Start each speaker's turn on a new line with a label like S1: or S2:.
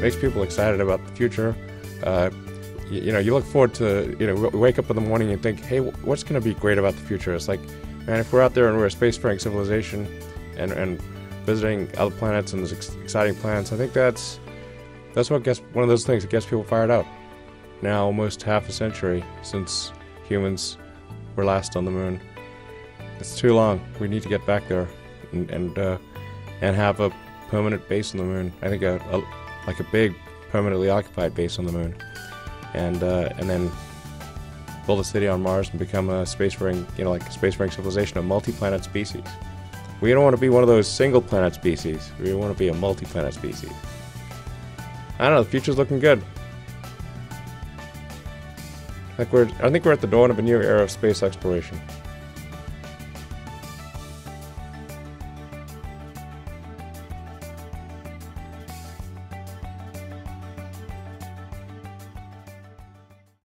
S1: makes people excited about the future. Uh, you, you know, you look forward to you know wake up in the morning and think, hey, what's going to be great about the future? It's like, man, if we're out there and we're a spacefaring civilization, and and visiting other planets and there's ex- exciting planets, I think that's that's what gets one of those things that gets people fired up. Now, almost half a century since humans were last on the moon. It's too long. We need to get back there and and, uh, and have a permanent base on the moon. I think a, a like a big permanently occupied base on the moon, and uh, and then build a city on Mars and become a spacefaring, you know, like a spacefaring civilization, a multi-planet species. We don't want to be one of those single-planet species. We want to be a multi-planet species. I don't know. The future's looking good. Like we're, I think we're at the dawn of a new era of space exploration.